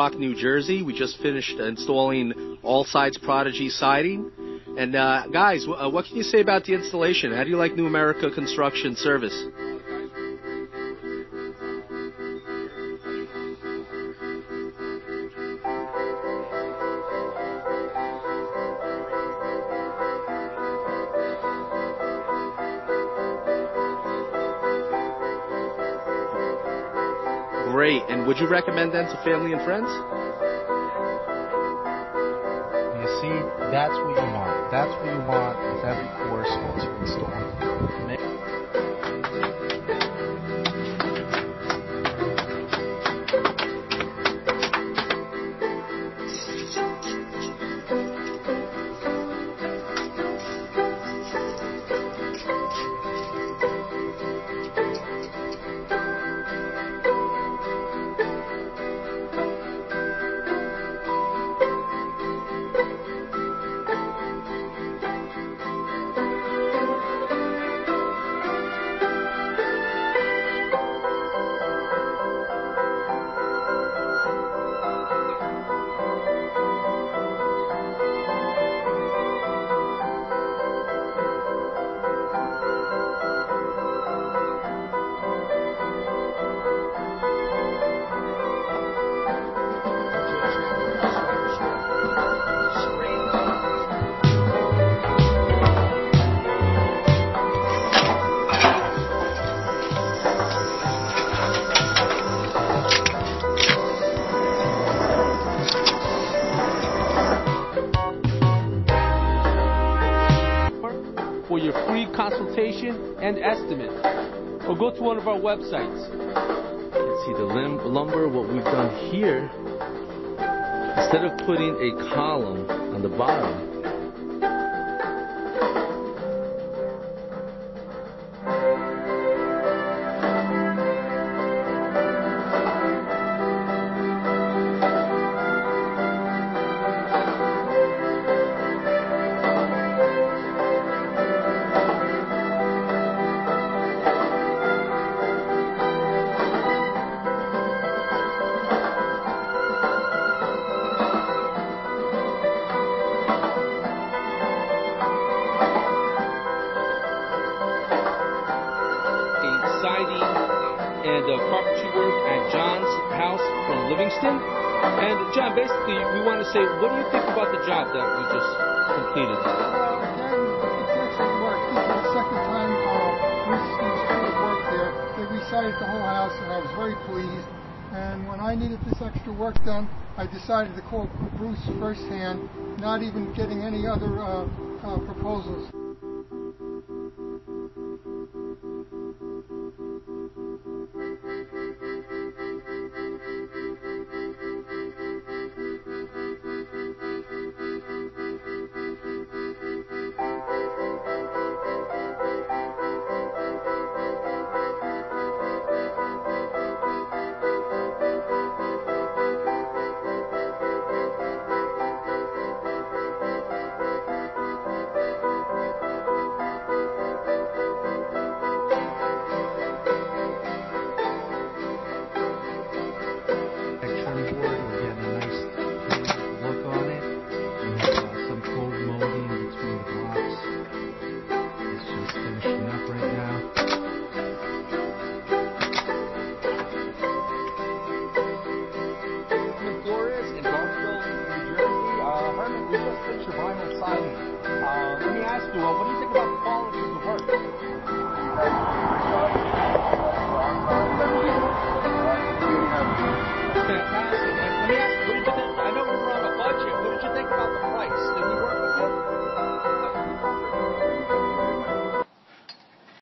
Rock, New Jersey. We just finished installing Alside Prodigy siding. And uh, guys, w- uh, what can you say about the installation? How do you like New America Construction Service? Great. And would you recommend them to family and friends? You see, that's what you want. That's what you want with every course once you install. Consultation and estimate. Or go to one of our websites. You can see the lumber, what we've done here. Instead of putting a column on the bottom, and uh, carpentry work at John's house from Livingston. And John, basically, we want to say, what do you think about the job that we just completed? Well, again, it's excellent work. This is the second time uh, worked. They resided the whole house, and I was very pleased. And when I needed this extra work done, I decided to call Bruce firsthand, not even getting any other uh, uh, proposals. Barnesville, New